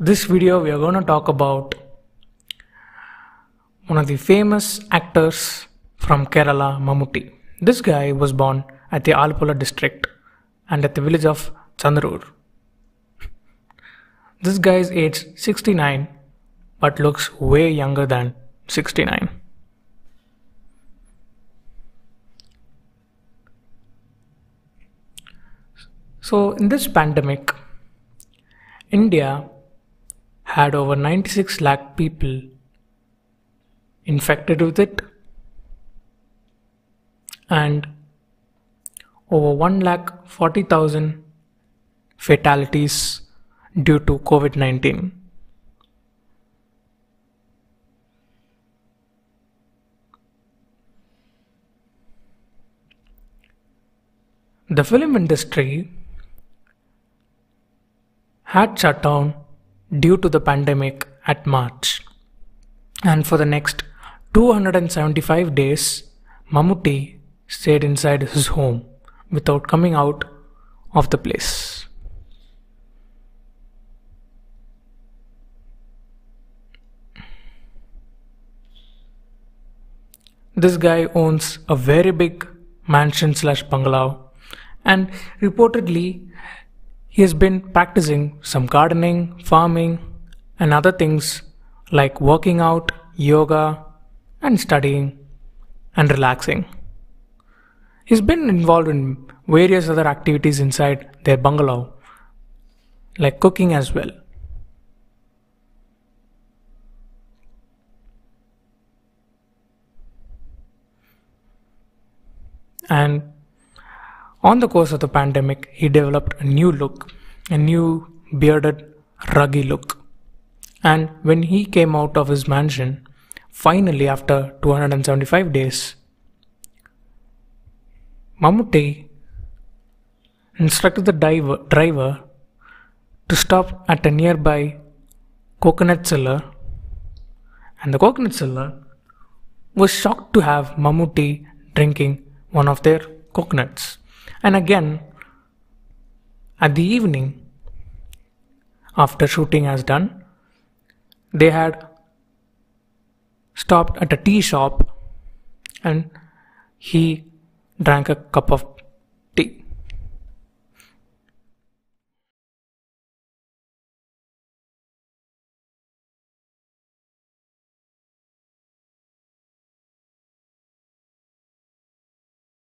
This video we are going to talk about one of the famous actors from Kerala, Mammootty. This guy was born at the Alappuzha district and at the village of Chandiroor. This guy is aged 69 but looks way younger than 69. So, in this pandemic, India had over 96 lakh people infected with it and over 1 lakh 40,000 fatalities due to COVID 19. The film industry had shut down due to the pandemic at March. And for the next 275 days, Mammootty stayed inside his home without coming out of the place. This guy owns a very big mansion slash bungalow and reportedly he has been practicing some gardening, farming and other things like working out, yoga and studying and relaxing. He's been involved in various other activities inside their bungalow like cooking as well. And on the course of the pandemic, he developed a new look, a new bearded, ruggy look. And when he came out of his mansion, finally after 275 days, Mammootty instructed the diver, driver to stop at a nearby coconut seller, and the coconut seller was shocked to have Mammootty drinking one of their coconuts. And again, at the evening, after shooting has done, they had stopped at a tea shop and he drank a cup of